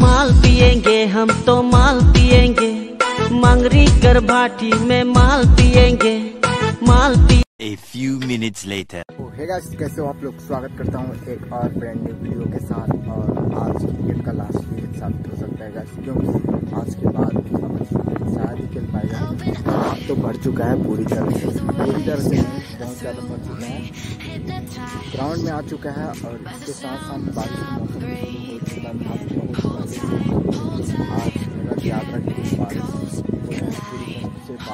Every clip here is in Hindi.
माल पिएँगे हम तो माल पिएँगे मंगरी कर भाटी में माल पिएँगे माल पी A few minutes later. Hey guys कैसे हो आप लोग? स्वागत करता हूँ एक और ब्रांड न्यू वीडियो के साथ और आज क्रिकेट का लास्ट वीक साबित हो सकता है गाइस क्योंकि आज के बाद ही खेल पाएगा तो भर चुका है पूरी तरह से। तरह से बहुत ज़्यादा भर चुका है। ग्राउंड में आ चुका है और इसके साथ साथ बारिश का मौसम हो। चुका था आज मेरा याद बारिश से हैं।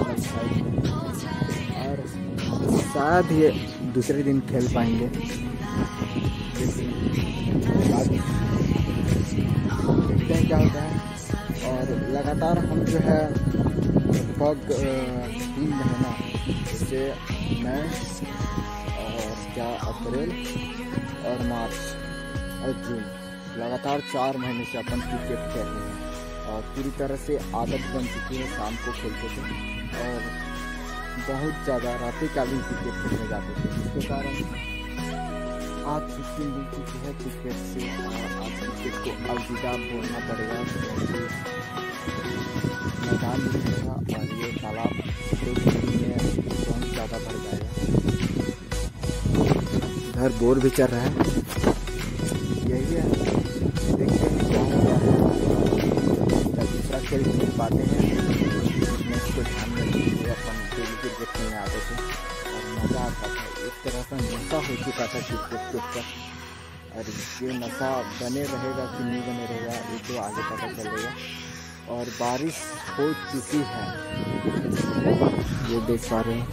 और शायद ये दूसरे दिन खेल पाएँगे। देखते हैं क्या होता है। और लगातार हम जो है लगभग तीन महीना। जैसे मई और क्या, अप्रैल और मार्च और जून। लगातार चार महीने से अपन क्रिकेट खेल रहे हैं और पूरी तरह से आदत बन चुकी है शाम को खेलते थे और बहुत ज़्यादा रात्रि कालीन क्रिकेट खेलने जाते थे जिसके कारण आज छुट्टी मिल चुकी है क्रिकेट से और आज क्रिकेट को अलविदा बोलना पड़ेगा मैदान नहीं होगा और ये तालाब में ज़्यादा भर जाएगा घर बोर भी चल रहा है। यही है। देखते हैं क्या होता है। दूसरा खेल खेल पाते हैं। मैच को ध्यान में अपन डेली क्रिकेट खेलने आते थे मज़ा आता था एक तरह का नशा हो चुका था क्रिकेट के ऊपर और ये नशा बने रहेगा कि नहीं बने रहेगा ये तो आगे पता चलेगा और बारिश हो चुकी है ये देख पा रहे हैं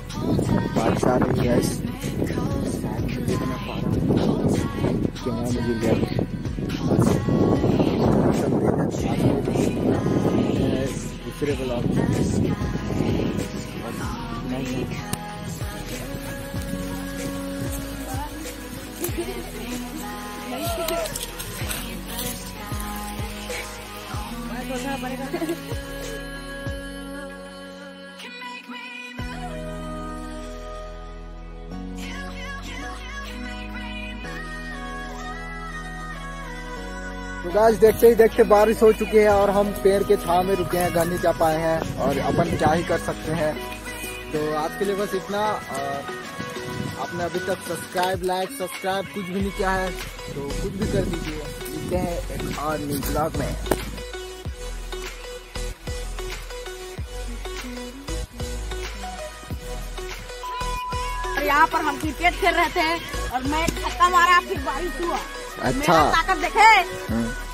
बारिश आ रही है मुझे पा रहा हैं दूसरे ब्लॉग में तो गाइस देखते ही देखते बारिश हो चुकी है और हम पेड़ के छाव में रुके हैं, घर नहीं जा पाए हैं और अपन क्या ही कर सकते हैं। तो आज के लिए बस इतना आपने अभी तक सब्सक्राइब लाइक सब्सक्राइब कुछ भी नहीं किया है तो कुछ भी कर दीजिए। मिलते हैं एक और न्यू ब्लॉग में। यहाँ पर हम क्रिकेट खेल रहे थे और मैं छक्का मारा फिर बारिश हुआ। अच्छा। ताकत देखे। हम्म।